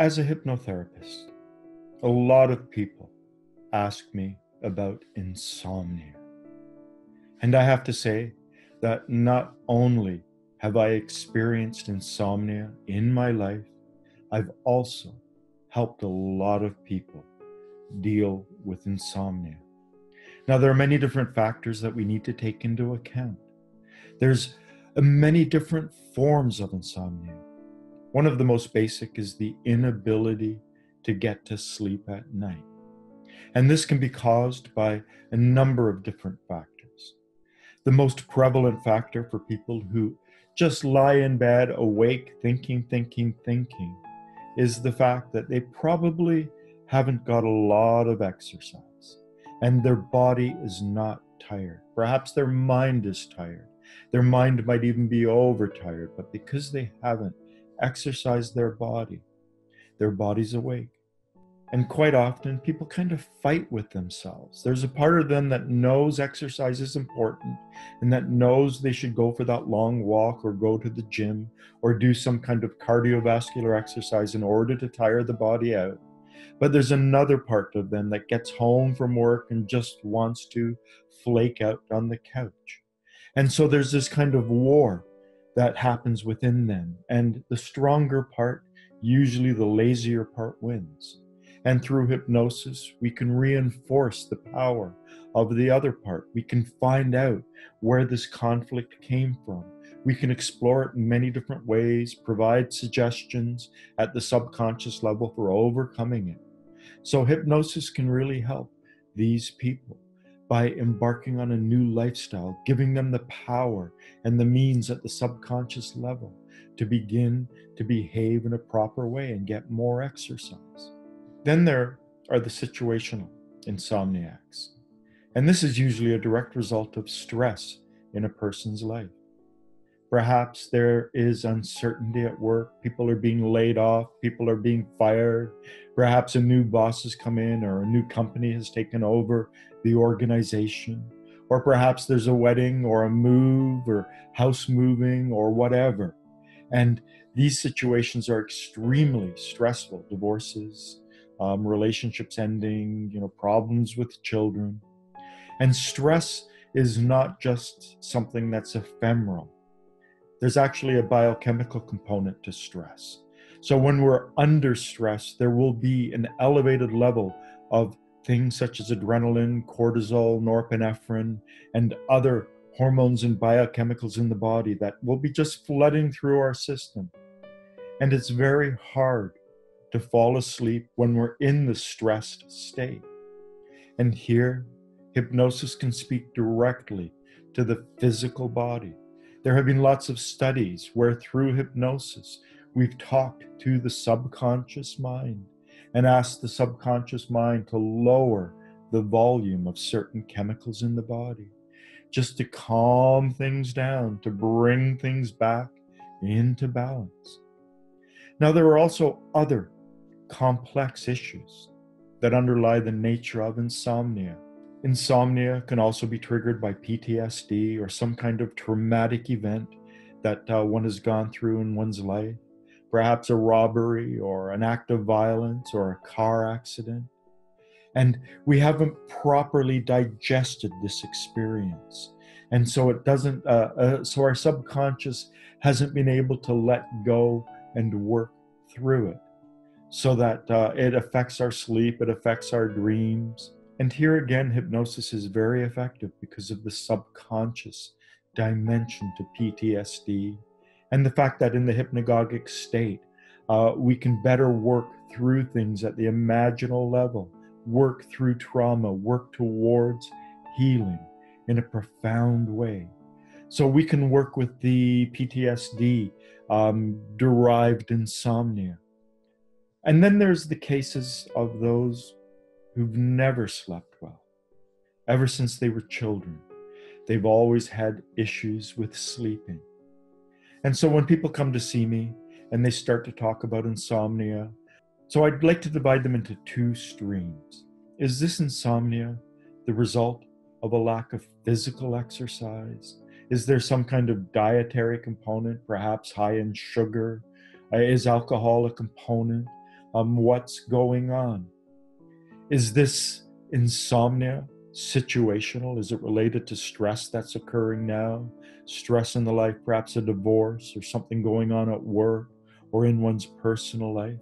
as a hypnotherapist, a lot of people ask me about insomnia. And I have to say that not only have I experienced insomnia in my life, I've also helped a lot of people deal with insomnia. Now, there are many different factors that we need to take into account. There's many different forms of insomnia. One of the most basic is the inability to get to sleep at night. And this can be caused by a number of different factors. The most prevalent factor for people who just lie in bed awake, thinking, thinking, thinking, is the fact that they probably haven't got a lot of exercise and their body is not tired. Perhaps their mind is tired. Their mind might even be overtired, but because they haven't exercised their body, their body's awake. And quite often, people kind of fight with themselves. There's a part of them that knows exercise is important and that knows they should go for that long walk or go to the gym or do some kind of cardiovascular exercise in order to tire the body out. But there's another part of them that gets home from work and just wants to flake out on the couch. And so there's this kind of war that happens within them. And the stronger part, usually the lazier part, wins. And through hypnosis, we can reinforce the power of the other part. We can find out where this conflict came from. We can explore it in many different ways, provide suggestions at the subconscious level for overcoming it. So, hypnosis can really help these people by embarking on a new lifestyle, giving them the power and the means at the subconscious level to begin to behave in a proper way and get more exercise. Then there are the situational insomniacs. And this is usually a direct result of stress in a person's life. Perhaps there is uncertainty at work. People are being laid off. People are being fired. Perhaps a new boss has come in or a new company has taken over the organization. Or perhaps there's a wedding or a move or house moving or whatever. And these situations are extremely stressful divorces, um, relationships ending, you know, problems with children. And stress is not just something that's ephemeral. There's actually a biochemical component to stress. So when we're under stress, there will be an elevated level of things such as adrenaline, cortisol, norepinephrine, and other hormones and biochemicals in the body that will be just flooding through our system. And it's very hard to fall asleep when we're in the stressed state. And here, hypnosis can speak directly to the physical body. There have been lots of studies where through hypnosis, we've talked to the subconscious mind and asked the subconscious mind to lower the volume of certain chemicals in the body, just to calm things down, to bring things back into balance. Now, there are also other complex issues that underlie the nature of insomnia. Insomnia can also be triggered by PTSD or some kind of traumatic event that uh, one has gone through in one's life, perhaps a robbery or an act of violence or a car accident. And we haven't properly digested this experience. And so it doesn't, uh, uh, so our subconscious hasn't been able to let go and work through it so that uh, it affects our sleep, it affects our dreams. And here again, hypnosis is very effective because of the subconscious dimension to PTSD and the fact that in the hypnagogic state, uh, we can better work through things at the imaginal level, work through trauma, work towards healing in a profound way. So we can work with the PTSD um, derived insomnia and then there's the cases of those who've never slept well. Ever since they were children, they've always had issues with sleeping. And so when people come to see me and they start to talk about insomnia, so I'd like to divide them into two streams. Is this insomnia the result of a lack of physical exercise? Is there some kind of dietary component, perhaps high in sugar? Uh, is alcohol a component? um, what's going on. Is this insomnia situational? Is it related to stress that's occurring now? Stress in the life, perhaps a divorce or something going on at work or in one's personal life?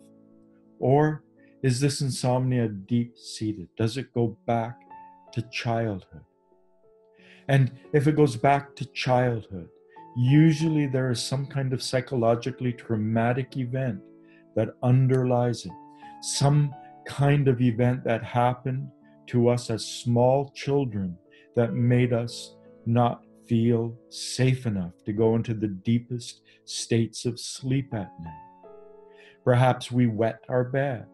Or is this insomnia deep seated? Does it go back to childhood? And if it goes back to childhood, usually there is some kind of psychologically traumatic event that underlies it, some kind of event that happened to us as small children that made us not feel safe enough to go into the deepest states of sleep at night. Perhaps we wet our bed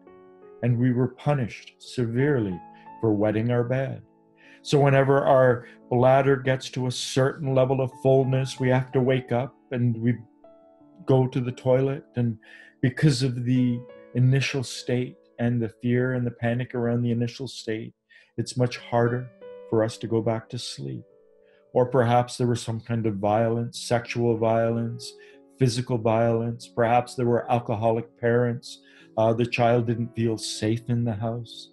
and we were punished severely for wetting our bed. So, whenever our bladder gets to a certain level of fullness, we have to wake up and we go to the toilet. And because of the initial state and the fear and the panic around the initial state, it's much harder for us to go back to sleep. Or perhaps there was some kind of violence, sexual violence, physical violence. Perhaps there were alcoholic parents. Uh, the child didn't feel safe in the house.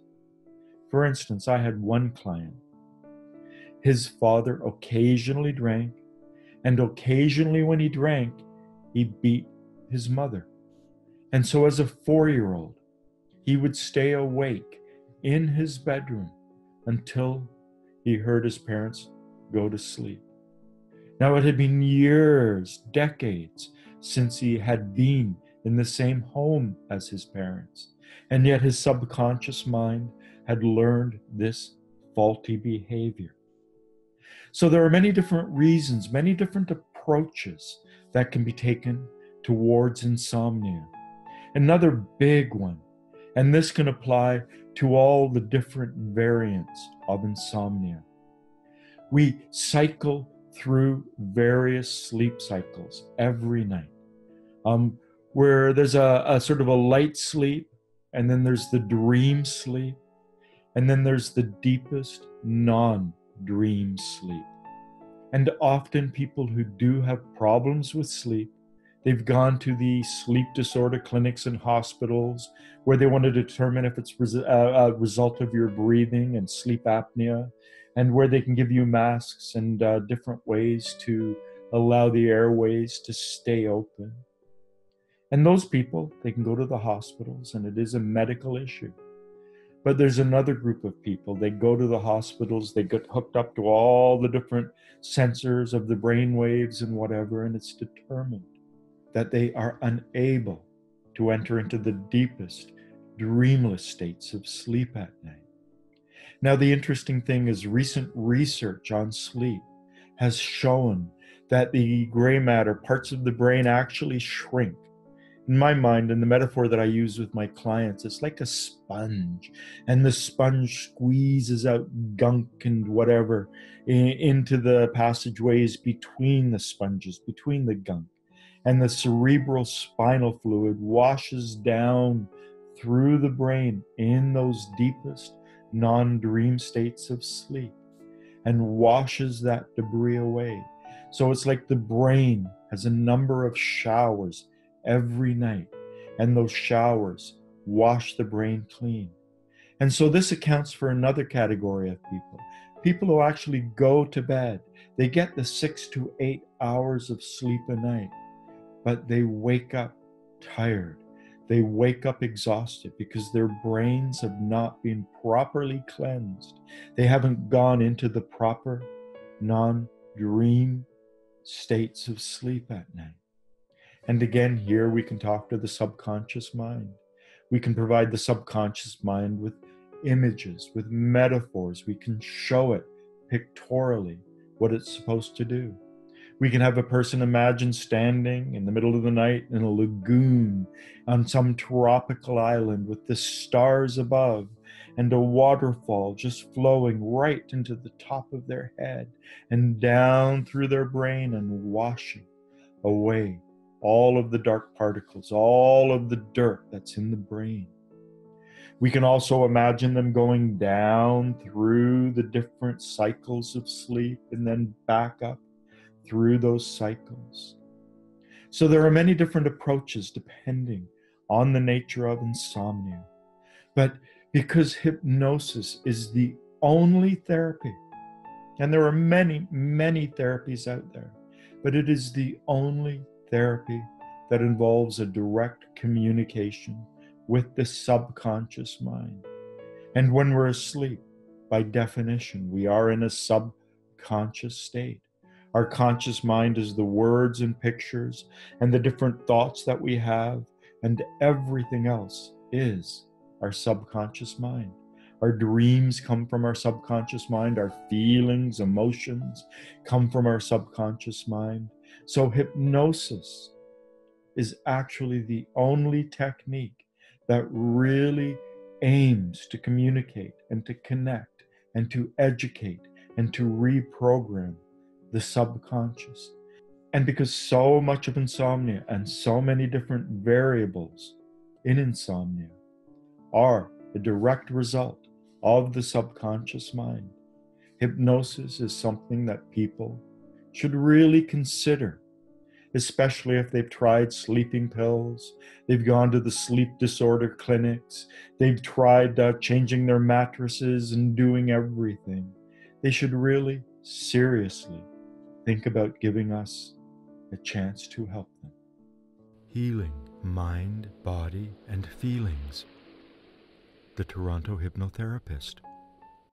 For instance, I had one client his father occasionally drank, and occasionally, when he drank, he beat his mother. And so, as a four year old, he would stay awake in his bedroom until he heard his parents go to sleep. Now, it had been years, decades, since he had been in the same home as his parents, and yet his subconscious mind had learned this faulty behavior. So there are many different reasons, many different approaches that can be taken towards insomnia. Another big one, and this can apply to all the different variants of insomnia. We cycle through various sleep cycles every night, um, where there's a, a sort of a light sleep, and then there's the dream sleep, and then there's the deepest non dream sleep. And often, people who do have problems with sleep, they've gone to the sleep disorder clinics and hospitals where they want to determine if it's a uh, result of your breathing and sleep apnea, and where they can give you masks and uh, different ways to allow the airways to stay open. And those people, they can go to the hospitals, and it is a medical issue. But there's another group of people. They go to the hospitals, they get hooked up to all the different sensors of the brain waves and whatever, and it's determined that they are unable to enter into the deepest, dreamless states of sleep at night. Now, the interesting thing is, recent research on sleep has shown that the gray matter, parts of the brain, actually shrink in my mind, and the metaphor that I use with my clients, it's like a sponge, and the sponge squeezes out gunk and whatever in, into the passageways between the sponges, between the gunk. And the cerebral spinal fluid washes down through the brain in those deepest non dream states of sleep and washes that debris away. So it's like the brain has a number of showers every night, and those showers wash the brain clean. And so this accounts for another category of people people who actually go to bed. They get the six to eight hours of sleep a night, but they wake up tired. They wake up exhausted because their brains have not been properly cleansed. They haven't gone into the proper non dream states of sleep at night. And again, here we can talk to the subconscious mind. We can provide the subconscious mind with images, with metaphors. We can show it pictorially what it's supposed to do. We can have a person imagine standing in the middle of the night in a lagoon on some tropical island with the stars above and a waterfall just flowing right into the top of their head and down through their brain and washing away all of the dark particles, all of the dirt that's in the brain. We can also imagine them going down through the different cycles of sleep and then back up through those cycles. So there are many different approaches depending on the nature of insomnia, but because hypnosis is the only therapy. And there are many, many therapies out there, but it is the only therapy that involves a direct communication with the subconscious mind. And when we're asleep, by definition, we are in a subconscious state. Our conscious mind is the words and pictures and the different thoughts that we have, and everything else is our subconscious mind. Our dreams come from our subconscious mind. Our feelings, emotions come from our subconscious mind. So, hypnosis is actually the only technique that really aims to communicate and to connect and to educate and to reprogram the subconscious. And because so much of insomnia and so many different variables in insomnia are a direct result of the subconscious mind, hypnosis is something that people should really consider, especially if they've tried sleeping pills, they've gone to the sleep disorder clinics, they've tried uh, changing their mattresses and doing everything. They should really seriously think about giving us a chance to help them. Healing mind, body, and feelings. The Toronto Hypnotherapist.